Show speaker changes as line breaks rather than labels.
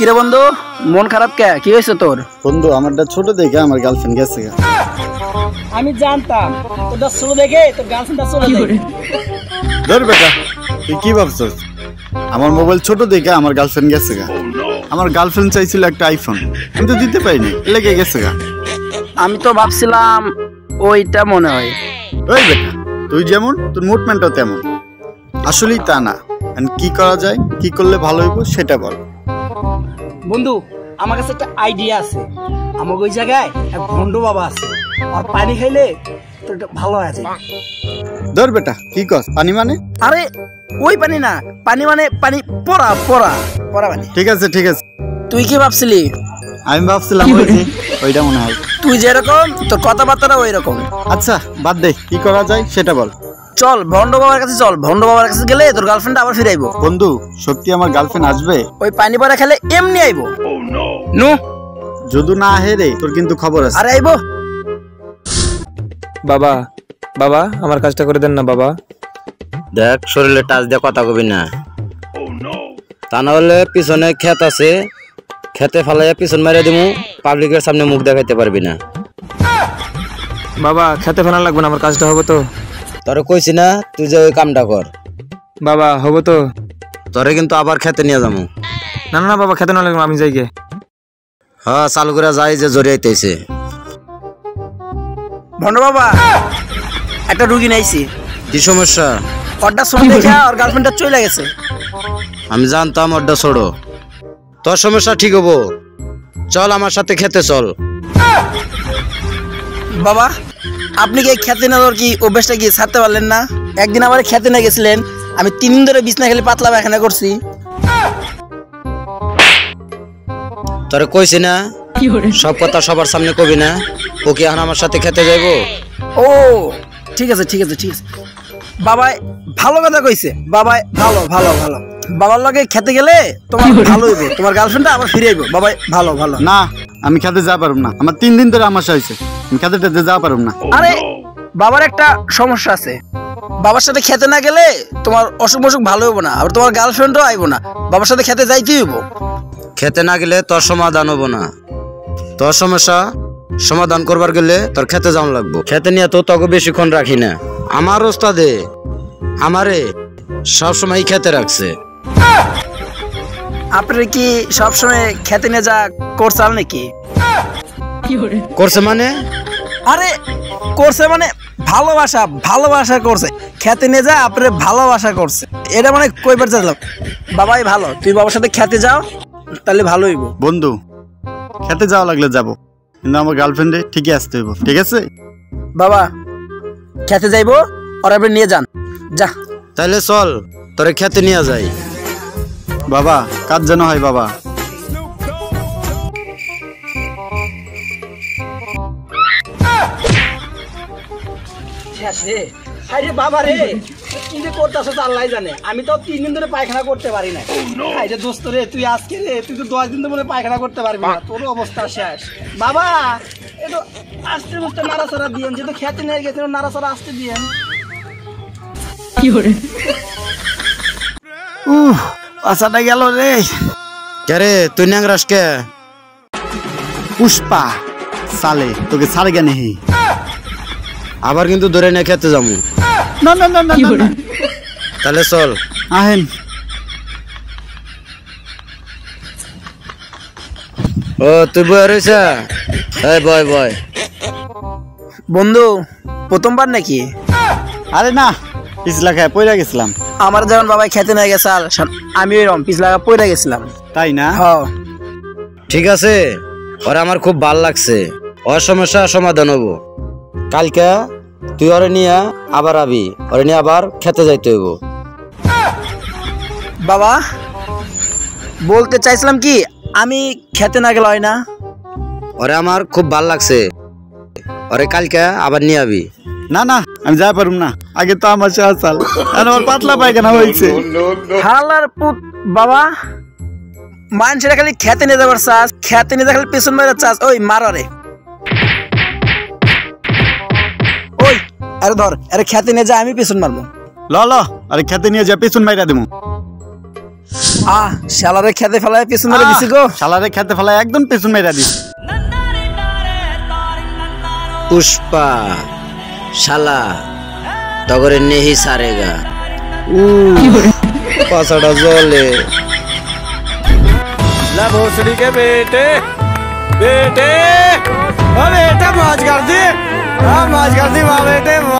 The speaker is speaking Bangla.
কিরে বন্ধু? মন খারাপ কে? কি হয়েছে তোর?
বন্ধু আমারটা ছোট দেখে আমার গার্লফ্রেন্ড গেছে গা।
আমি জানতাম তোর শুরু দেখে তোর গার্লফ্রেন্ডটা চলে যাবে
ধর বেটা তুই কি ভাবছস? আমার মোবাইল ছোট দেখে আমার গার্লফ্রেন্ড গেছে গা। আমার গার্লফ্রেন্ড চাইছিল একটা আইফোন আমি তো দিতে পারিনি লেগে গেছে গা।
আমি তো ভাবছিলাম ওইটা মনে হয়।
ওই বেটা তুই যেমন তোর মুভমেন্টও তেমন। আসলেই তা না। কি করা যায় কি করলে ভালো হইব সেটা বল।
বন্ধু আমার কাছে একটা আইডিয়া আছে। আমাকে ওই জায়গায় এক ভণ্ড বাবা আছে। আর পানি খাইলে ভালো হয়ে যায়।
ধর বেটা কি কস? পানি মানে?
আরে ওই পানি না পানি মানে পানি পড়া পড়া পড়া পানি।
ঠিক আছে ঠিক আছে।
তুই কি ভাবছিলি?
আমি ভাবছিলাম ওই ওইটা মনে হয়।
তুই যেরকম তোর কথাবার্তাটা ওই রকম
আচ্ছা বাদ দে কি করা যায় সেটা বল।
চল ভন্ড বাবার কাছে চল। ভন্ড বাবার কাছে গেলে তোর গার্লফ্রেন্ড আবার ফিরে আইবো।
বন্ধু সত্যি আমার গার্লফ্রেন্ড আসবে?
ওই পানি পড়া খেলে এমনি আইবো। নু।
যদি না হেরে তোর কিন্তু খবর আছে।
আরে আইবো।
বাবা বাবা আমার কাজটা করে দেন না বাবা।
দেখ শরীরে টাচ দিয়ে কথা কবি না। তা না হলে পিছনে ক্ষেত আছে। খেতে ফেলাইয়া পিছন মেরে দিমু পাবলিকের সামনে মুখ দেখাইতে পারবি না।
বাবা খেতে ফেলা লাগবে না আমার কাজটা হবে তো।
তোরে কইছি না তুই যে ওই কামটা কর।
বাবা হবে তো।
তোরে কিন্তু আবার খেতে নিয়ে যাব।
না না বাবা খেতে না লাগবে আমি যাই গে।
হ্যাঁ চালু করে যাই যে জড়িয়াইতেছে
ভণ্ড বাবা একটা রুগী নাইছি।
কি সমস্যা?
ওরটা শুনে দেখা ওর গার্লফ্রেন্ডটা চলে গেছে।
আমি জানতাম ওরটা ছোড়ো। তোর সমস্যা ঠিক হব। চল আমার সাথে খেতে চল।
বাবা আপনি কি খেতে নেওয়ার কি অভ্যাসটা কি ছাড়তে পারলেন না? একদিন আমার খেতে নিয়ে গেছিলেন আমি তিন দিন ধরে বিছনা খেলে পাতলা পায়খানা করছি।
তোরে কইছি না সব কথা সবার সামনে কবি না। ও কি এখন আমার সাথে খেতে যাইবো?
ও ঠিক আছে ঠিক আছে ঠিক আছে। বাবাই ভালো কথা কইছে। বাবাই ভালো ভালো ভালো। বাবার লগে খেতে গেলে তোমার ভালো হইব। তোমার গার্লফ্রেন্ডটা আবার ফিরে আইব। বাবাই ভালো ভালো।
না আমি খেতে যা পারব না। আমার তিন দিন ধরে আমাশা হয়েছে আমি খেতে টেতে যা পারব না।
আরে বাবার একটা সমস্যা আছে। বাবার সাথে খেতে না গেলে তোমার অসুখ অসুখ ভালো হইব না আবার তোমার গার্লফ্রেন্ডও আইব না। বাবার সাথে খেতে যাইতে হইব।
খেতে না গেলে তোর সমাধান হব না। তোর সমস্যা সমাধান করবার গেলে তোর খেতে যাওয়া লাগবো। খেতে নিয়ে তো তোকে বেশিক্ষণ রাখি না। আমার ওস্তাদে আমারে সবসময় খেতে রাখছে।
আপনার কি সবসময় খেতে নিয়ে যা করছাল নাকি?
করছে মানে?
আরে করছে মানে ভালোবাসা ভালোবাসা করছে। খেতে নিয়ে যা আপনার ভালোবাসা করছে। এটা মানে কইবার চাইলাম বাবাই ভালো তুই বাবার সাথে খেতে যাও তাহলে ভালো হইব।
বন্ধু খেতে যাওয়া লাগলে যাব। কিন্তু আমার গার্লফ্রেন্ডে ঠিকই আসতে হইব ঠিক আছে?
বাবা খেতে যাইবো ওরা আপনি নিয়ে যান। যা।
তাহলে চল তোরে খেতে নিয়ে যাই।
বাবা কাজ যেন হয় বাবা।
রে। আরে বাবা রে কি যে করতেছ আল্লাহ জানে। আমি তো তিন দিন ধরে পায়খানা করতে পারি না আরে দোস্ত রে তুই আজকে রে তুই তো দশ দিন ধরে পায়খানা করতে পারবি না। তোর অবস্থা শেষ। বাবা একটু আস্তে আস্তে নাড়াচাড়া দিয়েন যেহেতু খেতে নিয়ে গেছে নাড়াচাড়া আসতে দিয়েন। উহ আশাটা গেল রে।
কে রে তুই ন্যাংরাস কে?
পুষ্পা সালে তোকে সারে গে নেহি
আবার কিন্তু ধরে নিয়ে খেতে যাব।
না না না না না, না।
তাহলে চল।
আহেন।
ও তুই বয় রয়েছে? এই বয় বয়।
বন্ধু প্রথমবার নাকি?
আরে না পিছলা খায় পয়রা গেছিলাম।
আমার যখন বাবাই খেতে নিয়ে গেছে আর আমি ওইরকম পিছলা পড়ে গেছিলাম।
তাই না?
হ
ঠিক আছে ওরে আমার খুব ভালো লাগছে। ওর সমস্যা সমাধান হব। কালকে তুই ওরে নিয়ে আবার আবি ওরে নিয়ে আবার খেতে যাইতে হইব।
বাবা বলতে চাইছিলাম কি আমি খেতে না গেলে হয় না।
ওরে আমার খুব ভালো লাগছে। ওরে কালকে আবার নিয়ে আবি।
না না আমি যা পারুম না আগে তো আমার চাল। আর আমার পাতলা পায়খানা হয়েছে।
হালার পুত বাবা। মানুষেরা খালি খেতে নিয়ে যাবার চাষ খেতে নিয়ে যা খালি পেছন মেরে চাষ ওই মারা রে ওই আরে ধর আরে খ্যাতি নিয়ে যা আমি পিছন মারবো।
ল ল আরে খেতে নিয়ে যা পিছন মাইরা দেবো
আহ শালারে খেতে ফেলায় পিছন মেরে দিছি গো।
শালারে খেতে ফেলায় একদম পিছন মাইরা দিছি।
পুষ্পা শালা তগরে নেহি সারেগা। উ পাছাটা জলে।
লা ভোসড়ি কে বেটে বেটে। ও বেটা মাছ কর দে हाँ मौज करती माँ बेटे